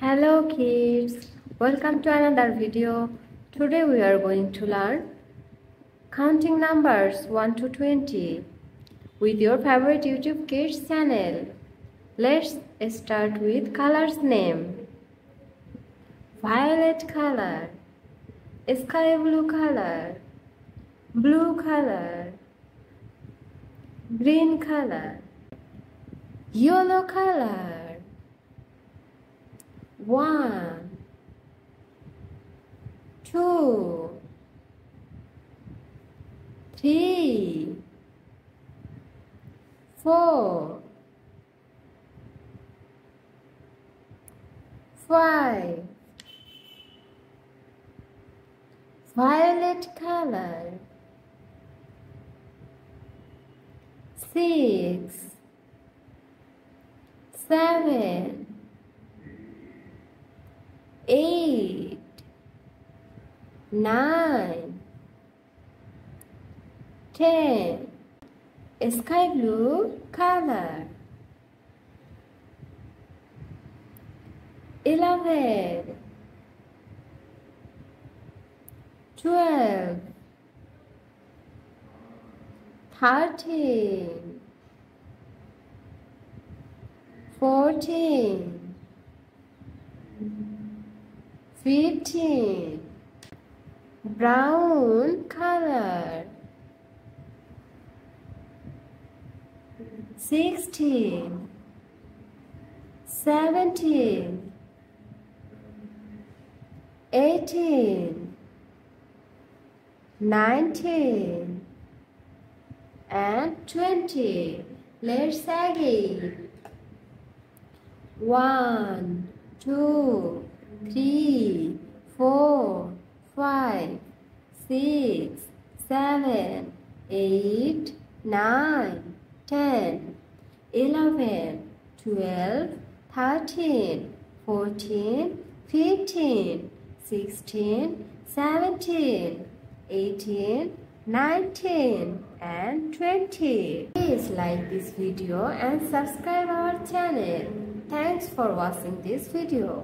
Hello kids, welcome to another video. Today we are going to learn counting numbers 1 to 20 with your favorite YouTube Kids channel. Let's start with colors name. Violet color, sky blue color, blue color, green color, yellow color. One, two, three, four, five, violet color, six, seven, eight, nine, ten, sky blue color, eleven, twelve, thirteen, fourteen, fifteen, brown color, sixteen, seventeen, eighteen, nineteen, and twenty. Let's again. One, two, three, four, six, seven, eight, nine, ten, eleven, twelve, thirteen, fourteen, fifteen, sixteen, seventeen, eighteen, 19 and 20. Please like this video and subscribe our channel. Thanks for watching this video.